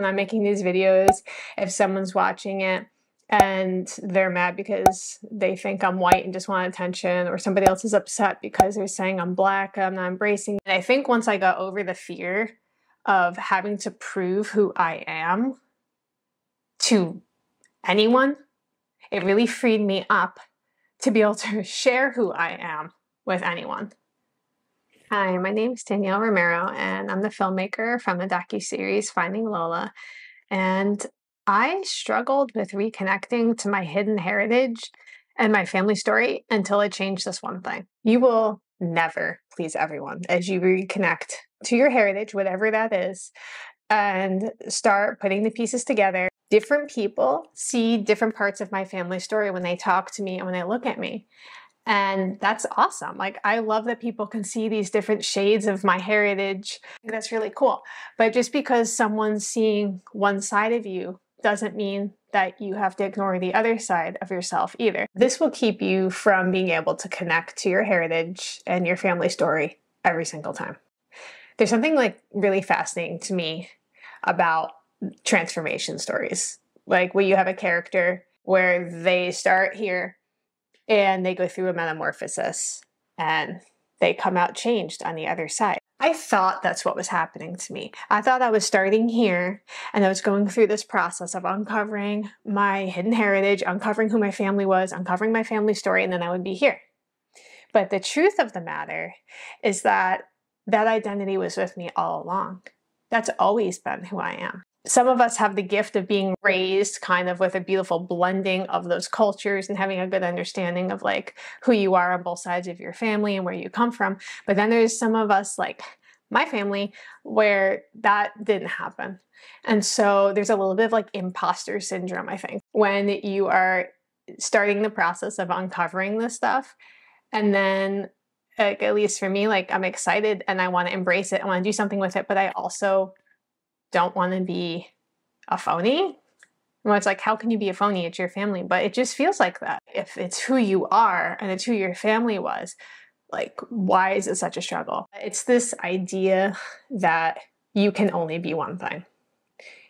when I'm making these videos, if someone's watching it and they're mad because they think I'm white and just want attention, or somebody else is upset because they're saying I'm black, I'm not embracing. And I think once I got over the fear of having to prove who I am to anyone, it really freed me up to be able to share who I am with anyone. Hi, my name is Danielle Romero, and I'm the filmmaker from the docu-series Finding Lola. And I struggled with reconnecting to my hidden heritage and my family story until I changed this one thing. You will never please everyone as you reconnect to your heritage, whatever that is, and start putting the pieces together. Different people see different parts of my family story when they talk to me and when they look at me. And that's awesome. Like, I love that people can see these different shades of my heritage. That's really cool. But just because someone's seeing one side of you doesn't mean that you have to ignore the other side of yourself either. This will keep you from being able to connect to your heritage and your family story every single time. There's something like really fascinating to me about transformation stories. Like, where you have a character where they start here and they go through a metamorphosis and they come out changed on the other side. I thought that's what was happening to me. I thought I was starting here and I was going through this process of uncovering my hidden heritage, uncovering who my family was, uncovering my family story, and then I would be here. But the truth of the matter is that that identity was with me all along. That's always been who I am some of us have the gift of being raised kind of with a beautiful blending of those cultures and having a good understanding of like who you are on both sides of your family and where you come from. But then there's some of us like my family where that didn't happen. And so there's a little bit of like imposter syndrome, I think, when you are starting the process of uncovering this stuff. And then like, at least for me, like I'm excited and I want to embrace it. I want to do something with it, but I also don't want to be a phony. Well, it's like, how can you be a phony? It's your family. But it just feels like that. If it's who you are and it's who your family was, like, why is it such a struggle? It's this idea that you can only be one thing.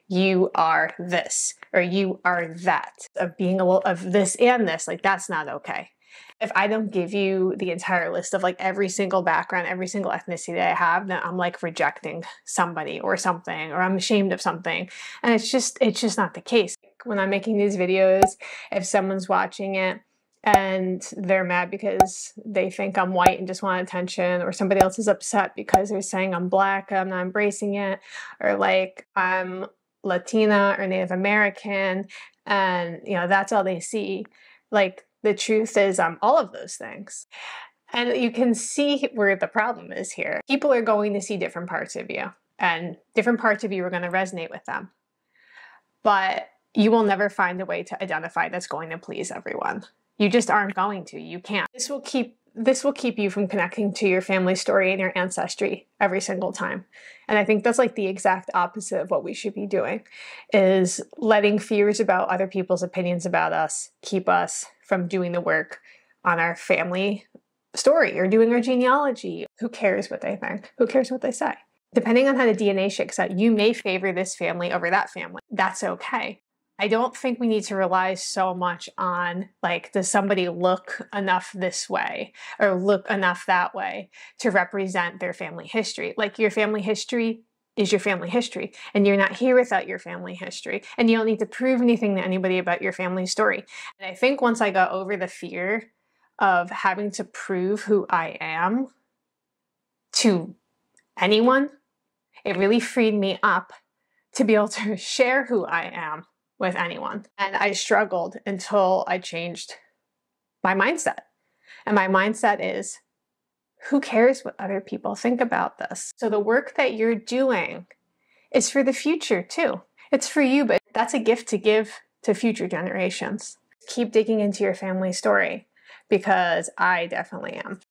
You are this, or you are that, of being a little of this and this. Like, that's not okay if I don't give you the entire list of like every single background, every single ethnicity that I have, then I'm like rejecting somebody or something, or I'm ashamed of something. And it's just, it's just not the case. When I'm making these videos, if someone's watching it and they're mad because they think I'm white and just want attention, or somebody else is upset because they're saying I'm black, I'm not embracing it, or like I'm Latina or Native American, and you know, that's all they see. Like the truth is um, all of those things. And you can see where the problem is here. People are going to see different parts of you, and different parts of you are going to resonate with them. But you will never find a way to identify that's going to please everyone. You just aren't going to. You can't. This will keep this will keep you from connecting to your family story and your ancestry every single time. And I think that's like the exact opposite of what we should be doing is letting fears about other people's opinions about us keep us from doing the work on our family story or doing our genealogy. Who cares what they think? Who cares what they say? Depending on how the DNA shakes out, you may favor this family over that family. That's okay. I don't think we need to rely so much on like, does somebody look enough this way or look enough that way to represent their family history? Like, your family history is your family history and you're not here without your family history and you don't need to prove anything to anybody about your family story and i think once i got over the fear of having to prove who i am to anyone it really freed me up to be able to share who i am with anyone and i struggled until i changed my mindset and my mindset is who cares what other people think about this? So the work that you're doing is for the future too. It's for you, but that's a gift to give to future generations. Keep digging into your family story because I definitely am.